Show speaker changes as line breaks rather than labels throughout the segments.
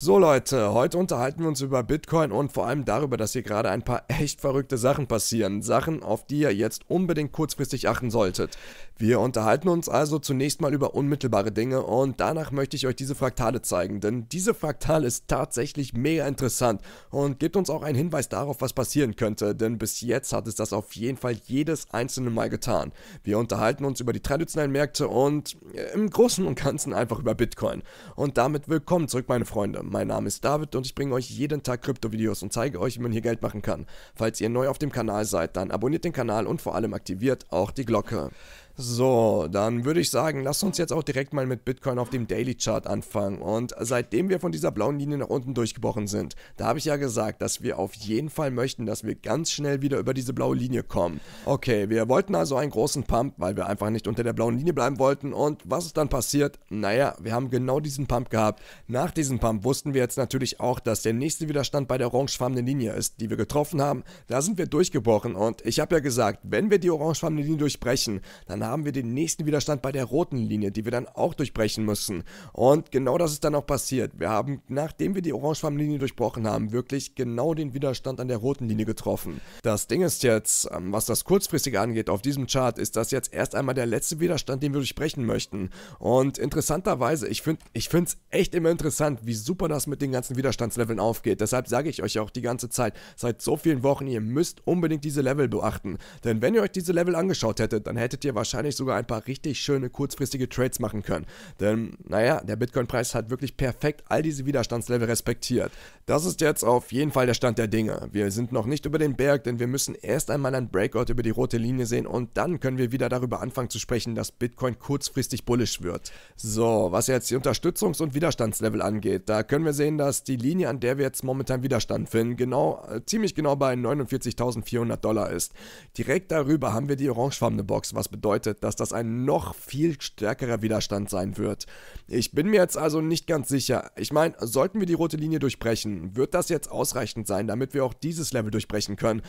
So Leute, heute unterhalten wir uns über Bitcoin und vor allem darüber, dass hier gerade ein paar echt verrückte Sachen passieren. Sachen, auf die ihr jetzt unbedingt kurzfristig achten solltet. Wir unterhalten uns also zunächst mal über unmittelbare Dinge und danach möchte ich euch diese Fraktale zeigen, denn diese Fraktale ist tatsächlich mega interessant und gibt uns auch einen Hinweis darauf, was passieren könnte, denn bis jetzt hat es das auf jeden Fall jedes einzelne Mal getan. Wir unterhalten uns über die traditionellen Märkte und im Großen und Ganzen einfach über Bitcoin. Und damit willkommen zurück, meine Freunde. Mein Name ist David und ich bringe euch jeden Tag Krypto-Videos und zeige euch, wie man hier Geld machen kann. Falls ihr neu auf dem Kanal seid, dann abonniert den Kanal und vor allem aktiviert auch die Glocke. So, dann würde ich sagen, lasst uns jetzt auch direkt mal mit Bitcoin auf dem Daily Chart anfangen. Und seitdem wir von dieser blauen Linie nach unten durchgebrochen sind, da habe ich ja gesagt, dass wir auf jeden Fall möchten, dass wir ganz schnell wieder über diese blaue Linie kommen. Okay, wir wollten also einen großen Pump, weil wir einfach nicht unter der blauen Linie bleiben wollten. Und was ist dann passiert? Naja, wir haben genau diesen Pump gehabt. Nach diesem Pump wussten wir jetzt natürlich auch, dass der nächste Widerstand bei der orangefarbenen Linie ist, die wir getroffen haben. Da sind wir durchgebrochen. Und ich habe ja gesagt, wenn wir die orangefarbene Linie durchbrechen, dann haben wir den nächsten Widerstand bei der roten Linie, die wir dann auch durchbrechen müssen. Und genau das ist dann auch passiert. Wir haben, nachdem wir die orangefarbene Linie durchbrochen haben, wirklich genau den Widerstand an der roten Linie getroffen. Das Ding ist jetzt, ähm, was das kurzfristige angeht auf diesem Chart, ist das jetzt erst einmal der letzte Widerstand, den wir durchbrechen möchten. Und interessanterweise, ich finde es echt immer interessant, wie super das mit den ganzen Widerstandsleveln aufgeht. Deshalb sage ich euch auch die ganze Zeit, seit so vielen Wochen, ihr müsst unbedingt diese Level beachten. Denn wenn ihr euch diese Level angeschaut hättet, dann hättet ihr wahrscheinlich wahrscheinlich sogar ein paar richtig schöne kurzfristige Trades machen können. Denn, naja, der Bitcoin-Preis hat wirklich perfekt all diese Widerstandslevel respektiert. Das ist jetzt auf jeden Fall der Stand der Dinge. Wir sind noch nicht über den Berg, denn wir müssen erst einmal ein Breakout über die rote Linie sehen und dann können wir wieder darüber anfangen zu sprechen, dass Bitcoin kurzfristig bullish wird. So, was jetzt die Unterstützungs- und Widerstandslevel angeht, da können wir sehen, dass die Linie, an der wir jetzt momentan Widerstand finden, genau, äh, ziemlich genau bei 49.400 Dollar ist. Direkt darüber haben wir die orangefarbene Box, was bedeutet, bedeutet, dass das ein noch viel stärkerer Widerstand sein wird. Ich bin mir jetzt also nicht ganz sicher. Ich meine, sollten wir die rote Linie durchbrechen, wird das jetzt ausreichend sein, damit wir auch dieses Level durchbrechen können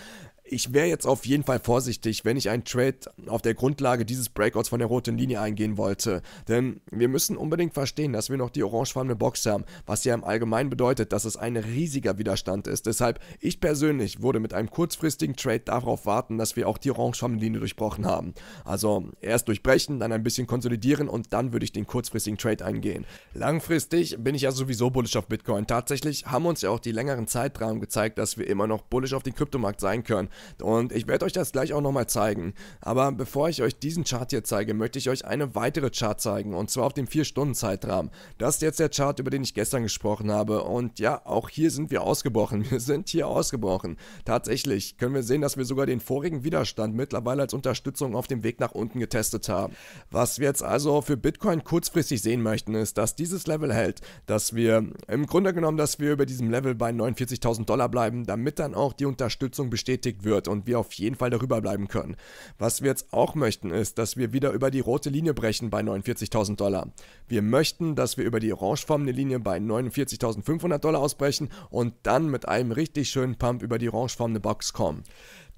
ich wäre jetzt auf jeden Fall vorsichtig, wenn ich einen Trade auf der Grundlage dieses Breakouts von der roten Linie eingehen wollte. Denn wir müssen unbedingt verstehen, dass wir noch die orangefarbene Box haben, was ja im Allgemeinen bedeutet, dass es ein riesiger Widerstand ist. Deshalb, ich persönlich würde mit einem kurzfristigen Trade darauf warten, dass wir auch die orangefarbene Linie durchbrochen haben. Also erst durchbrechen, dann ein bisschen konsolidieren und dann würde ich den kurzfristigen Trade eingehen. Langfristig bin ich ja sowieso bullish auf Bitcoin. Tatsächlich haben uns ja auch die längeren Zeitrahmen gezeigt, dass wir immer noch bullish auf den Kryptomarkt sein können. Und ich werde euch das gleich auch nochmal zeigen. Aber bevor ich euch diesen Chart hier zeige, möchte ich euch eine weitere Chart zeigen. Und zwar auf dem 4-Stunden-Zeitrahmen. Das ist jetzt der Chart, über den ich gestern gesprochen habe. Und ja, auch hier sind wir ausgebrochen. Wir sind hier ausgebrochen. Tatsächlich können wir sehen, dass wir sogar den vorigen Widerstand mittlerweile als Unterstützung auf dem Weg nach unten getestet haben. Was wir jetzt also für Bitcoin kurzfristig sehen möchten, ist, dass dieses Level hält. Dass wir im Grunde genommen, dass wir über diesem Level bei 49.000 Dollar bleiben, damit dann auch die Unterstützung bestätigt wird wird und wir auf jeden Fall darüber bleiben können. Was wir jetzt auch möchten, ist, dass wir wieder über die rote Linie brechen bei 49.000 Dollar. Wir möchten, dass wir über die orangefarbene Linie bei 49.500 Dollar ausbrechen und dann mit einem richtig schönen Pump über die orangefarbene Box kommen.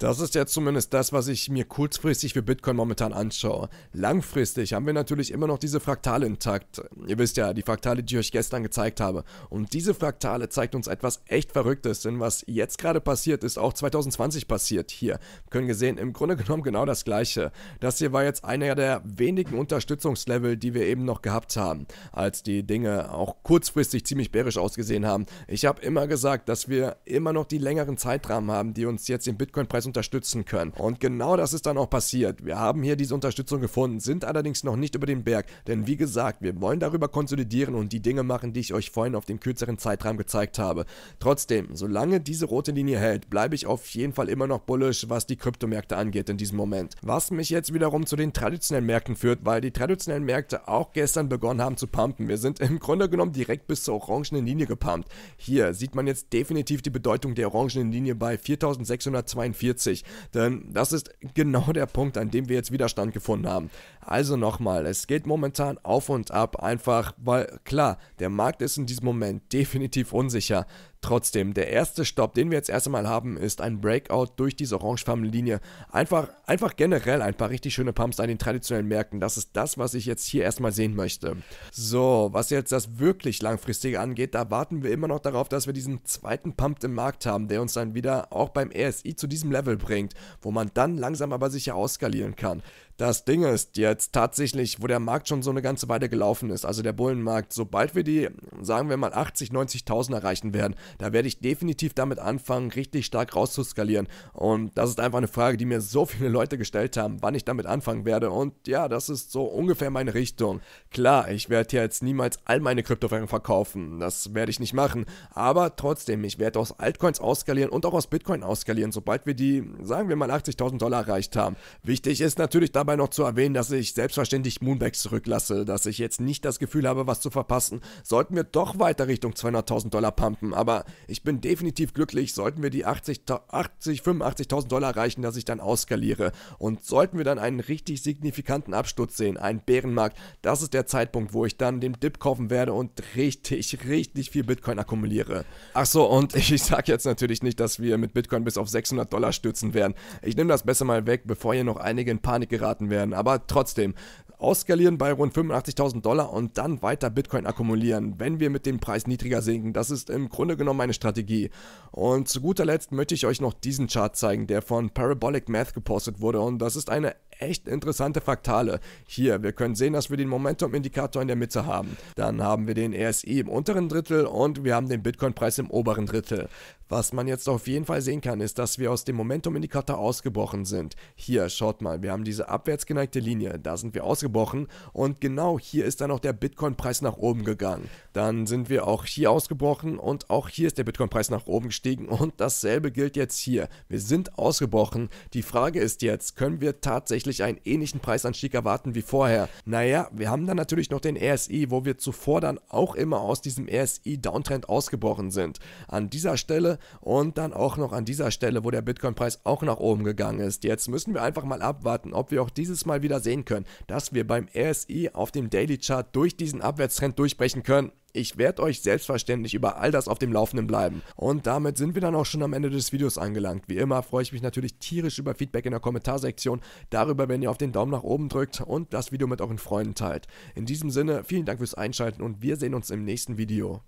Das ist jetzt zumindest das, was ich mir kurzfristig für Bitcoin momentan anschaue. Langfristig haben wir natürlich immer noch diese Fraktale intakt. Ihr wisst ja, die Fraktale, die ich euch gestern gezeigt habe. Und diese Fraktale zeigt uns etwas echt Verrücktes, denn was jetzt gerade passiert, ist auch 2020 passiert. Hier können wir sehen, im Grunde genommen genau das gleiche. Das hier war jetzt einer der wenigen Unterstützungslevel, die wir eben noch gehabt haben, als die Dinge auch kurzfristig ziemlich bärisch ausgesehen haben. Ich habe immer gesagt, dass wir immer noch die längeren Zeitrahmen haben, die uns jetzt den Bitcoin-Preis unterstützen können. Und genau das ist dann auch passiert. Wir haben hier diese Unterstützung gefunden, sind allerdings noch nicht über den Berg, denn wie gesagt, wir wollen darüber konsolidieren und die Dinge machen, die ich euch vorhin auf dem kürzeren Zeitrahmen gezeigt habe. Trotzdem, solange diese rote Linie hält, bleibe ich auf jeden Fall immer noch bullish, was die Kryptomärkte angeht in diesem Moment. Was mich jetzt wiederum zu den traditionellen Märkten führt, weil die traditionellen Märkte auch gestern begonnen haben zu pumpen. Wir sind im Grunde genommen direkt bis zur orangenen Linie gepumpt. Hier sieht man jetzt definitiv die Bedeutung der orangenen Linie bei 4642 witzig, denn das ist genau der Punkt, an dem wir jetzt Widerstand gefunden haben. Also nochmal, es geht momentan auf und ab, einfach weil klar, der Markt ist in diesem Moment definitiv unsicher. Trotzdem, der erste Stopp, den wir jetzt erst einmal haben, ist ein Breakout durch diese orangefarbene Linie. Einfach, einfach generell ein paar richtig schöne Pumps an den traditionellen Märkten. Das ist das, was ich jetzt hier erstmal sehen möchte. So, was jetzt das wirklich langfristige angeht, da warten wir immer noch darauf, dass wir diesen zweiten Pump im Markt haben, der uns dann wieder auch beim RSI zu diesem Level bringt, wo man dann langsam aber sicher auskalieren kann. Das Ding ist jetzt tatsächlich, wo der Markt schon so eine ganze Weile gelaufen ist, also der Bullenmarkt, sobald wir die, sagen wir mal 80, 90.000 erreichen werden, da werde ich definitiv damit anfangen, richtig stark rauszuskalieren. Und das ist einfach eine Frage, die mir so viele Leute gestellt haben, wann ich damit anfangen werde. Und ja, das ist so ungefähr meine Richtung. Klar, ich werde jetzt niemals all meine Kryptowährungen verkaufen, das werde ich nicht machen, aber trotzdem, ich werde aus Altcoins auskalieren und auch aus Bitcoin auskalieren, sobald wir die, sagen wir mal 80.000 Dollar erreicht haben. Wichtig ist natürlich dabei, dabei noch zu erwähnen, dass ich selbstverständlich Moonbacks zurücklasse, dass ich jetzt nicht das Gefühl habe, was zu verpassen. Sollten wir doch weiter Richtung 200.000 Dollar pumpen, aber ich bin definitiv glücklich, sollten wir die 80, 80 85.000 Dollar erreichen, dass ich dann auskaliere. Und sollten wir dann einen richtig signifikanten Absturz sehen, einen Bärenmarkt, das ist der Zeitpunkt, wo ich dann den Dip kaufen werde und richtig, richtig viel Bitcoin akkumuliere. Achso, und ich sage jetzt natürlich nicht, dass wir mit Bitcoin bis auf 600 Dollar stürzen werden. Ich nehme das besser mal weg, bevor hier noch einige in Panik geraten beraten werden. Aber trotzdem, ausskalieren bei rund 85.000 Dollar und dann weiter Bitcoin akkumulieren, wenn wir mit dem Preis niedriger sinken. Das ist im Grunde genommen meine Strategie. Und zu guter Letzt möchte ich euch noch diesen Chart zeigen, der von Parabolic Math gepostet wurde. Und das ist eine echt interessante Fraktale. Hier, wir können sehen, dass wir den Momentum-Indikator in der Mitte haben. Dann haben wir den RSI im unteren Drittel und wir haben den Bitcoin-Preis im oberen Drittel. Was man jetzt auf jeden Fall sehen kann, ist, dass wir aus dem Momentum-Indikator ausgebrochen sind. Hier, schaut mal, wir haben diese abwärts geneigte Linie, da sind wir ausgebrochen und genau hier ist dann auch der Bitcoin-Preis nach oben gegangen. Dann sind wir auch hier ausgebrochen und auch hier ist der Bitcoin-Preis nach oben gestiegen und dasselbe gilt jetzt hier. Wir sind ausgebrochen. Die Frage ist jetzt, können wir tatsächlich einen ähnlichen Preisanstieg erwarten wie vorher? Naja, wir haben dann natürlich noch den RSI, wo wir zuvor dann auch immer aus diesem RSI-Downtrend ausgebrochen sind. An dieser Stelle und dann auch noch an dieser Stelle, wo der Bitcoin-Preis auch nach oben gegangen ist. Jetzt müssen wir einfach mal abwarten, ob wir auch dieses Mal wieder sehen können, dass wir beim RSI auf dem Daily Chart durch diesen Abwärtstrend durchbrechen können. Ich werde euch selbstverständlich über all das auf dem Laufenden bleiben. Und damit sind wir dann auch schon am Ende des Videos angelangt. Wie immer freue ich mich natürlich tierisch über Feedback in der Kommentarsektion, darüber, wenn ihr auf den Daumen nach oben drückt und das Video mit euren Freunden teilt. In diesem Sinne, vielen Dank fürs Einschalten und wir sehen uns im nächsten Video.